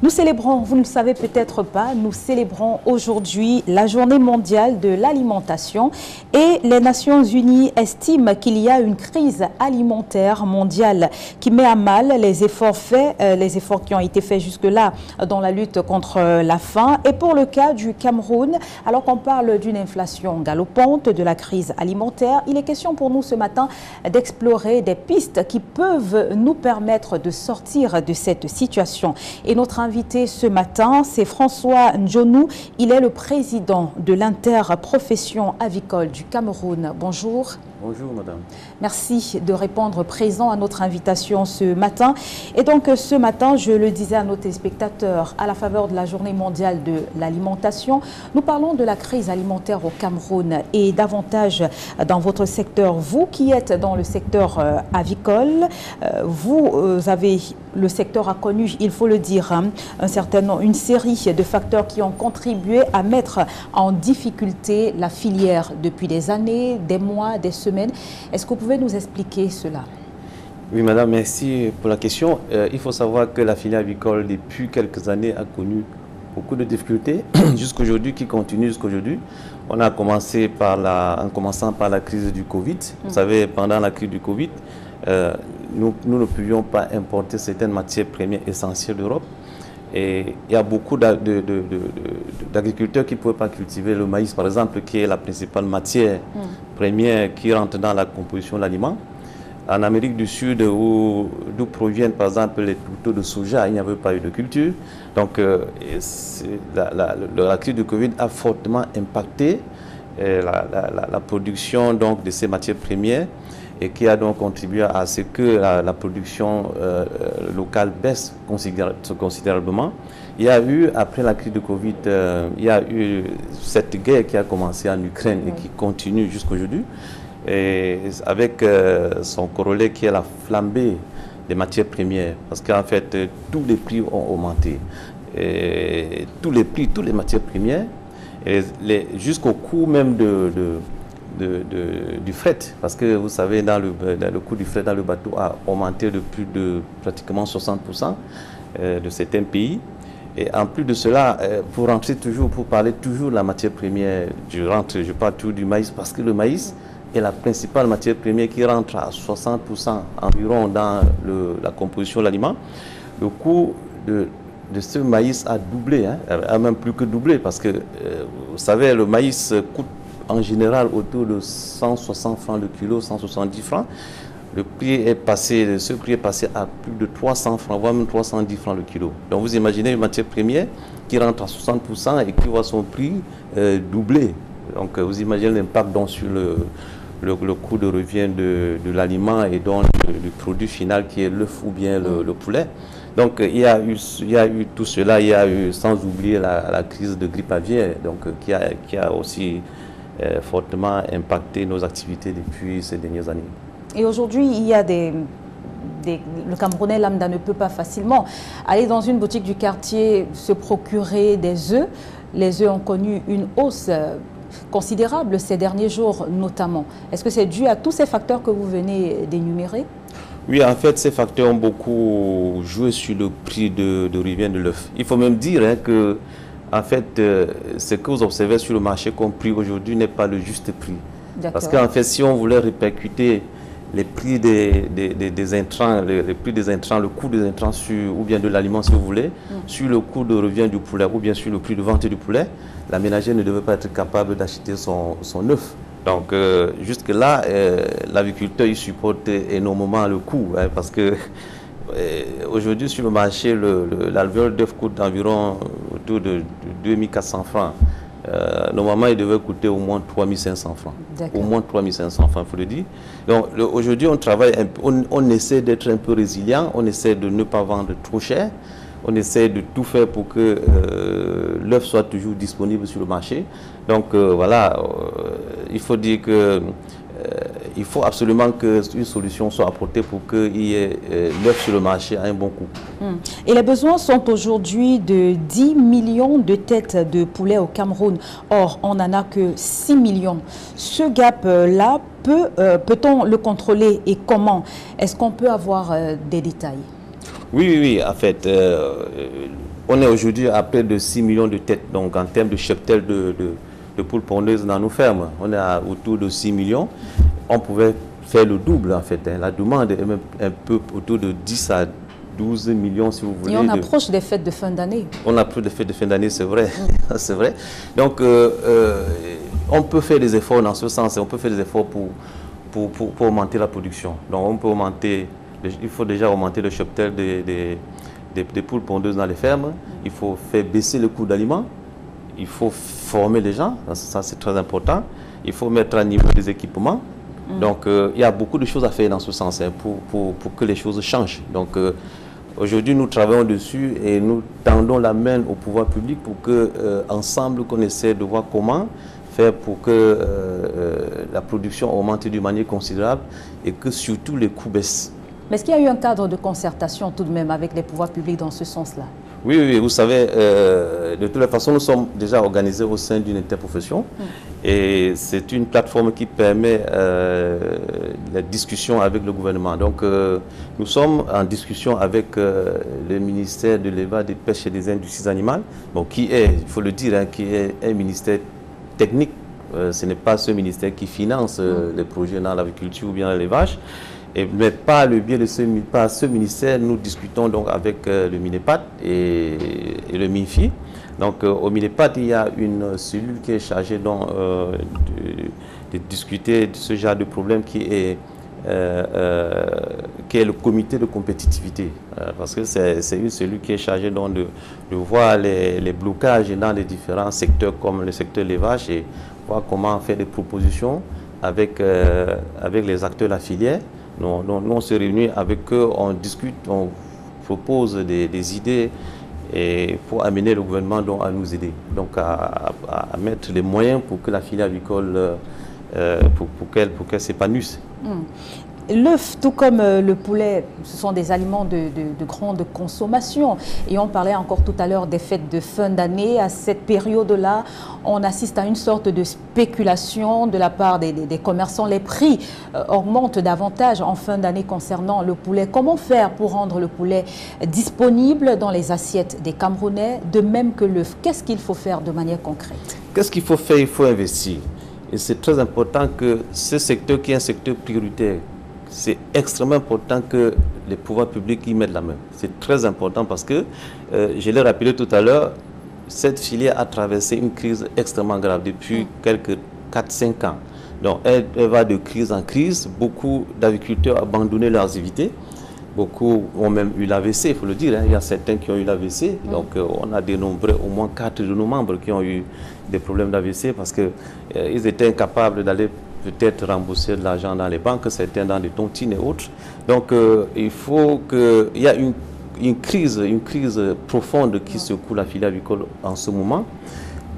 Nous célébrons, vous ne le savez peut-être pas, nous célébrons aujourd'hui la journée mondiale de l'alimentation et les Nations Unies estiment qu'il y a une crise alimentaire mondiale qui met à mal les efforts faits, euh, les efforts qui ont été faits jusque-là dans la lutte contre la faim. Et pour le cas du Cameroun, alors qu'on parle d'une inflation galopante, de la crise alimentaire, il est question pour nous ce matin d'explorer des pistes qui peuvent nous permettre de sortir de cette situation. Et notre invité ce matin, c'est François Njonou. Il est le président de l'interprofession avicole du Cameroun. Bonjour. Bonjour madame. Merci de répondre présent à notre invitation ce matin. Et donc ce matin, je le disais à nos téléspectateurs, à la faveur de la journée mondiale de l'alimentation, nous parlons de la crise alimentaire au Cameroun et davantage dans votre secteur. Vous qui êtes dans le secteur euh, avicole, euh, vous euh, avez, le secteur a connu, il faut le dire, hein, un certain nombre, une série de facteurs qui ont contribué à mettre en difficulté la filière depuis des années, des mois, des semaines est-ce que vous pouvez nous expliquer cela? Oui, madame, merci pour la question. Euh, il faut savoir que la filière avicole, depuis quelques années, a connu beaucoup de difficultés jusqu'aujourd'hui, qui continue jusqu'aujourd'hui. On a commencé par la, en commençant par la crise du Covid. Vous mm. savez, pendant la crise du Covid, euh, nous, nous, ne pouvions pas importer certaines matières premières essentielles d'Europe. Et il y a beaucoup d'agriculteurs qui ne pouvaient pas cultiver le maïs, par exemple, qui est la principale matière mm. première qui rentre dans la composition de l'aliment. En Amérique du Sud, d'où proviennent par exemple les couteaux de soja, il n'y avait pas eu de culture. Donc euh, la, crise du Covid a fortement impacté euh, la, production donc, de ces matières premières et qui a donc contribué à ce que la, production euh, euh, locale baisse considérablement. Il y a eu, après la crise de Covid, euh, il y a eu cette guerre qui a commencé en Ukraine et qui continue jusqu'aujourd'hui, et avec son corollaire qui est la flambée des matières premières, parce qu'en fait, tous les prix ont augmenté. Et tous les prix, toutes les matières premières, jusqu'au coût même de du fret, parce que vous savez, dans le, le coût du fret dans le bateau a augmenté de plus de pratiquement 60% euh, de certains pays. Et en plus de cela, euh, pour rentrer toujours, pour parler toujours de la matière première, je rentre, je parle toujours du maïs, parce que le maïs est la principale matière première qui rentre à 60% environ dans la composition de l'aliment. Le coût de, ce maïs a doublé, hein, a même plus que doublé, parce que, euh, vous savez, le maïs coûte en général autour de 160 francs le kilo, 170 francs. Le prix est passé, ce prix est passé à plus de 300 francs, voire même 310 francs le kilo. Donc vous imaginez une matière première qui rentre à 60% et qui voit son prix euh, doubler. Donc vous imaginez l'impact sur le, le, coût de revient de, l'aliment et donc du produit final qui est l'œuf ou bien le, poulet. Donc il y, a eu, il y a eu tout cela, il y a eu sans oublier la, crise de grippe aviaire donc, qui, a, qui a aussi euh, fortement impacté nos activités depuis ces dernières années. Et aujourd'hui, il y a des, le Camerounais lambda ne peut pas facilement aller dans une boutique du quartier se procurer des œufs. Les œufs ont connu une hausse euh, considérable ces derniers jours notamment. Est-ce que c'est dû à tous ces facteurs que vous venez d'énumérer? Oui, en fait, ces facteurs ont beaucoup joué sur le prix de, de revient de l'œuf. Il faut même dire hein, que en fait, euh, ce que vous observez sur le marché comme prix aujourd'hui n'est pas le juste prix. Parce qu'en fait, si on voulait répercuter les prix des, des, intrants, les, prix des intrants, le coût des intrants sur, ou bien de l'aliment si vous voulez, mm. sur le coût de revient du poulet ou bien sur le prix de vente du poulet, la ménagère ne devait pas être capable d'acheter son, son œuf. Donc euh, jusque-là, euh, l'agriculteur il supporte énormément le coût hein, parce que Aujourd'hui, sur le marché, l'alvéole d'œuf coûte environ autour de, 2400 francs. Euh, normalement, il devait coûter au moins 3500 francs. Au moins 3500 francs, il faut le dire. Donc, aujourd'hui, on travaille, on, essaie d'être un peu résilient, on essaie de ne pas vendre trop cher, on essaie de tout faire pour que euh, l'œuf soit toujours disponible sur le marché. Donc, euh, voilà, il faut dire que il faut absolument qu'une solution soit apportée pour qu'il y ait euh, l'œuf sur le marché à un bon coût. Hmm. Et les besoins sont aujourd'hui de 10 millions de têtes de poulet au Cameroun. Or, on n'en a que 6 millions. Ce gap-là, euh, peut-on le contrôler et comment? Est-ce qu'on peut avoir euh, des détails? Oui, oui, oui. En fait, euh, on est aujourd'hui à près de 6 millions de têtes. Donc, en termes de cheptel de, de, poules pondeuses dans nos fermes, on est à autour de 6 millions. On pouvait faire le double, en fait. Hein. La demande est même un peu autour de 10 à 12 millions, si vous voulez. Et on approche des fêtes de fin d'année. On approche des fêtes de fin d'année, c'est vrai. Mm. c'est vrai. Donc, euh, euh, on peut faire des efforts dans ce sens et on peut faire des efforts pour, pour, pour, augmenter la production. Donc, on peut augmenter, il faut déjà augmenter le cheptel des, des, des, poules pondeuses dans les fermes. Il faut faire baisser le coût d'aliments. Il faut former les gens, ça c'est très important. Il faut mettre à niveau des équipements. Mm. Donc, euh, il y a beaucoup de choses à faire dans ce sens hein, pour, pour, pour, que les choses changent. Donc, Aujourd'hui, nous travaillons dessus et nous tendons la main au pouvoir public pour que, euh, ensemble, qu'on essaie de voir comment faire pour que euh, euh, la production augmente d'une manière considérable et que surtout les coûts baissent. Mais est-ce qu'il y a eu un cadre de concertation tout de même avec les pouvoirs publics dans ce sens-là? Oui, oui, vous savez, euh, de toute façon, nous sommes déjà organisés au sein d'une interprofession mm. et c'est une plateforme qui permet euh, la discussion avec le gouvernement. Donc, euh, nous sommes en discussion avec le ministère de l'élevage, des pêches et des industries animales, bon, qui est, il faut le dire, hein, qui est un ministère technique. ce n'est pas ce ministère qui finance mm. les projets dans l'agriculture ou bien l'élevage mais par le biais de ce, ministère, nous discutons donc avec euh, le MINEPAT et, le MIFI. Donc euh, au MINEPAT, il y a une cellule qui est chargée donc, euh, de, discuter de ce genre de problème qui est, qui est le comité de compétitivité. parce que c'est une cellule qui est chargée donc, de, de voir les, les, blocages dans les différents secteurs comme le secteur élevage et voir comment faire des propositions avec, avec les acteurs de la filière nous, on se réunit avec eux, on discute, on propose des, idées et pour amener le gouvernement donc, à nous aider, donc à, mettre les moyens pour que la filière avicole, euh, pour, pour qu'elle s'épanouisse. Hmm. L'œuf, tout comme euh, le poulet, ce sont des aliments de, grande consommation. Et on parlait encore tout à l'heure des fêtes de fin d'année. À cette période-là, on assiste à une sorte de spéculation de la part des, commerçants. Les prix euh, augmentent davantage en fin d'année concernant le poulet. Comment faire pour rendre le poulet disponible dans les assiettes des Camerounais, de même que l'œuf? Qu'est-ce qu'il faut faire de manière concrète? Qu'est-ce qu'il faut faire? Il faut investir. Et c'est très important que ce secteur qui est un secteur prioritaire, c'est extrêmement important que les pouvoirs publics y mettent la main. C'est très important parce que, euh, je l'ai rappelé tout à l'heure, cette filière a traversé une crise extrêmement grave depuis quelques 4-5 ans. Donc elle, va de crise en crise. Beaucoup d'agriculteurs ont abandonné leurs activités. Beaucoup ont même eu l'AVC, il faut le dire. Hein. Il y a certains qui ont eu l'AVC. Donc euh, on a dénombré au moins 4 de nos membres qui ont eu des problèmes d'AVC parce qu'ils euh, étaient incapables d'aller peut-être rembourser de l'argent dans les banques, certains dans des tontines et autres. Donc euh, il faut que, il y a une, crise, une crise profonde qui secoue la filière avicole en ce moment.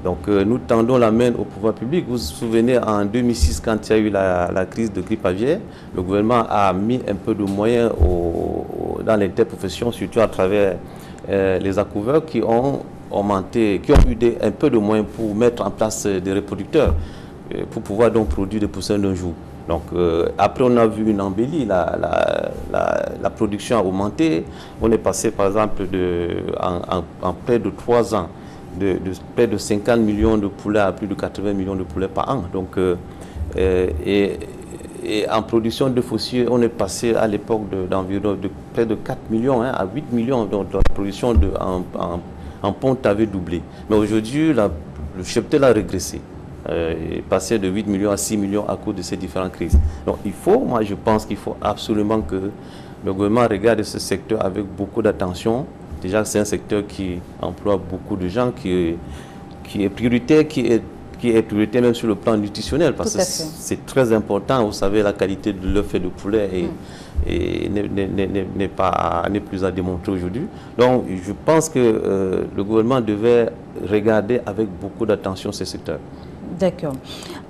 Donc euh, nous tendons la main au pouvoir public. Vous vous souvenez, en 2006, quand il y a eu la, crise de grippe aviaire, le gouvernement a mis un peu de moyens dans l'interprofession, surtout à travers euh, les accouveurs qui ont augmenté, qui ont eu un peu de moyens pour mettre en place des reproducteurs. Euh, pour pouvoir donc produire des poussins d'un jour. Donc euh, après on a vu une embellie, la, la, production a augmenté. On est passé par exemple de, en, près de trois ans de, près de 50 millions de poulets à plus de 80 millions de poulets par an. Donc, euh, et, en production de fossiles, on est passé à l'époque d'environ de, près de 4 millions hein, à 8 millions. Donc la production de, en, en, ponte avait doublé. Mais aujourd'hui, le cheptel a régressé euh, passer de 8 millions à 6 millions à cause de ces différentes crises. Donc il faut, moi je pense qu'il faut absolument que le gouvernement regarde ce secteur avec beaucoup d'attention. Déjà c'est un secteur qui emploie beaucoup de gens, qui, qui est prioritaire, qui est qui est prioritaire même sur le plan nutritionnel parce que c'est très important. Vous savez, la qualité de l'œuf et de poulet et mm. n'est pas n'est plus à démontrer aujourd'hui. Donc, je pense que euh, le gouvernement devait regarder avec beaucoup d'attention ce secteur. D'accord.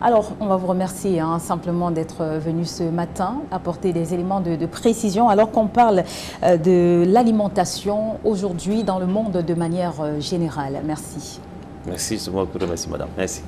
Alors, on va vous remercier hein, simplement d'être venu ce matin, apporter des éléments de, précision, alors qu'on parle euh, de l'alimentation aujourd'hui dans le monde de manière euh, générale. Merci. Merci, moi qui remercie, madame. Merci.